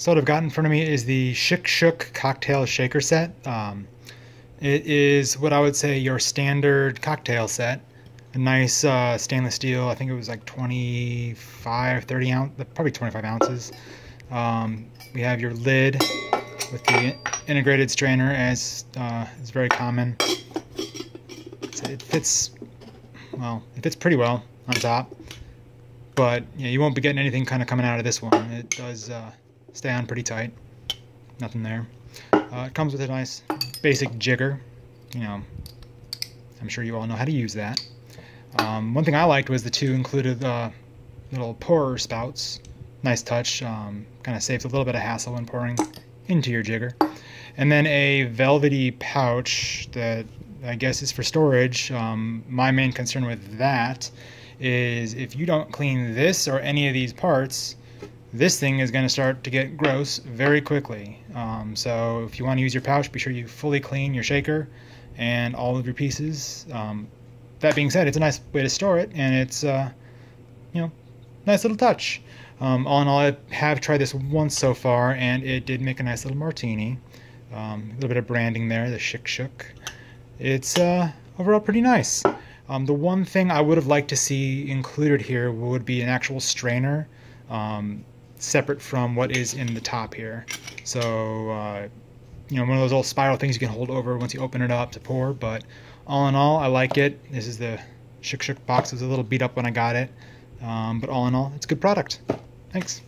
So what I've got in front of me is the Shikshook Cocktail Shaker Set. Um, it is what I would say your standard cocktail set. A nice uh, stainless steel. I think it was like 25, 30 ounce, probably 25 ounces. Um, we have your lid with the integrated strainer, as uh, is very common. So it fits well. It fits pretty well on top, but yeah, you won't be getting anything kind of coming out of this one. It does uh, stay on pretty tight. Nothing there. Uh, it comes with a nice basic jigger. You know, I'm sure you all know how to use that. Um, one thing I liked was the two included uh, little pourer spouts. Nice touch. Um, kind of saves a little bit of hassle when pouring into your jigger. And then a velvety pouch that I guess is for storage. Um, my main concern with that is if you don't clean this or any of these parts, this thing is going to start to get gross very quickly. Um, so if you want to use your pouch, be sure you fully clean your shaker and all of your pieces. Um, that being said, it's a nice way to store it, and it's uh, you know nice little touch. Um, all in all, I have tried this once so far, and it did make a nice little martini. Um, a little bit of branding there, the Shikshook. It's uh, overall pretty nice. Um, the one thing I would have liked to see included here would be an actual strainer, um, separate from what is in the top here. So, uh, you know, one of those little spiral things you can hold over once you open it up to pour. But all in all, I like it. This is the Shikshook box. It was a little beat up when I got it. Um, but all in all, it's a good product. Thanks.